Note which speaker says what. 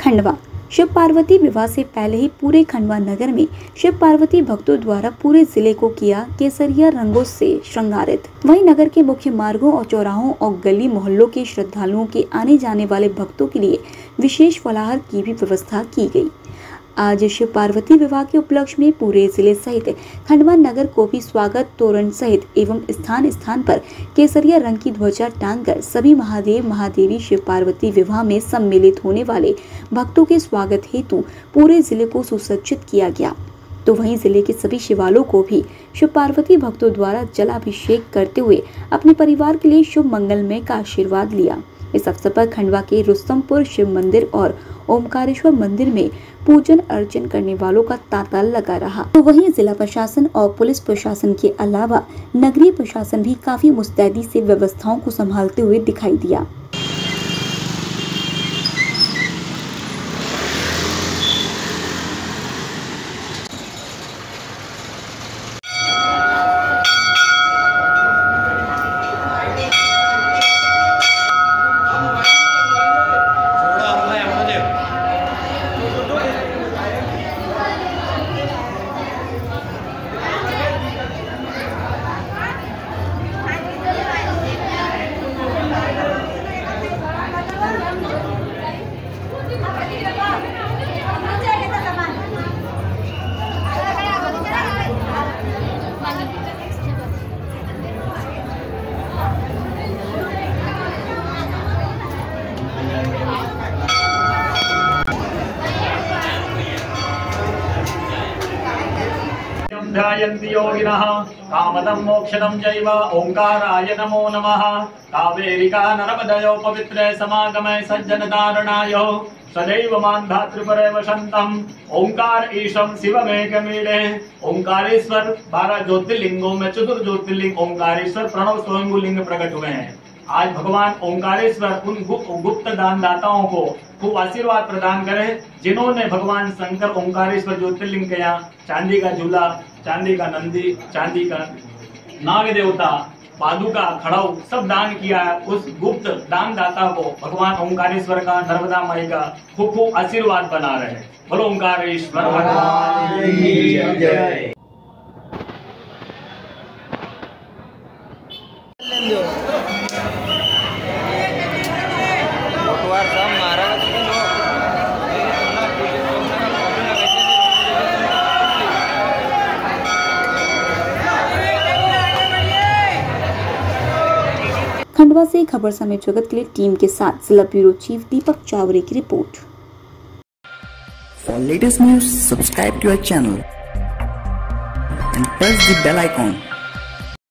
Speaker 1: खंडवा। शिव पार्वती विवाह से पहले ही पूरे खंडवा नगर में शिव पार्वती भक्तों द्वारा पूरे ज़िले को किया केसरिया रंगों से श्रृंगारित। वहीं नगर के मुख्य मार्गों और चौराहों और गली मोहल्लों के श्रद्धालुओं के आने जाने वाले भक्तों के लिए विशेष फलाहार की भी व्यवस्था की गई। आज शिव पार्वती विवाह के उपलक्ष्य में पूरे ज़िले सहित खंडवा नगर को भी स्वागत तोरण सहित एवं स्थान स्थान पर केसरिया रंग की ध्वजा टांगकर सभी महादेव महादेवी शिव पार्वती विवाह में सम्मिलित होने वाले भक्तों के स्वागत हेतु पूरे ज़िले को सुसज्जित किया गया। तो वहीं ज़िले के सभी शिवालयों को भी शिव पार्वती भक्तों द्वारा जलाभिषेक करते हुए अपने परिवार के लिए शुभ मंगलमय का आशीर्वाद लिया। इस अवसर पर खंडवा के रुस्तमपुर शिव मंदिर और ओमकारेश्वर मंदिर में पूजन अर्चन करने वालों का तांता लगा रहा। तो वहीं जिला प्रशासन और पुलिस प्रशासन के अलावा नगरीय प्रशासन भी काफ़ी मुस्तैदी से व्यवस्थाओं को संभालते हुए दिखाई दिया।
Speaker 2: ध्यायन्ति योगिनः। कामदं मोक्षदं चैव। नमो नमः। कावेरिका नर्मदयो पवित्रे समागमे सज्जनतारणाय। सदैव माँ धातृपरे वसन्तम्। ओंकार ईशम शिव शिवमेकमीडे। ओंकारेश्वर बारह ज्योतिर्लिंगों में चतुर ज्योतिर्लिंग ओंकारेश्वर प्रणव स्वयंभू लिंग प्रकट हुए हैं आज भगवान ओंकारेश्वर उन गुप्त दानदाताओं को खूब आशीर्वाद प्रदान करें, जिन्होंने भगवान शंकर ओंकारेश्वर ज्योतिर्लिंग के यहाँ चांदी का झूला चांदी का नंदी चांदी का नाग देवता पादुका, खड़ाऊ, सब दान किया है उस गुप्त दान दाता को। भगवान ओंकारेश्वर का, नर्मदा माई का खूब खूब आशीर्वाद बना रहे बोलो ओंकारेश्वर भगवान।
Speaker 1: खंडवा से खबर समय जगत के लिए टीम के साथ जिला ब्यूरो चीफ दीपक चावरे की report.
Speaker 3: Latest news subscribe to our channel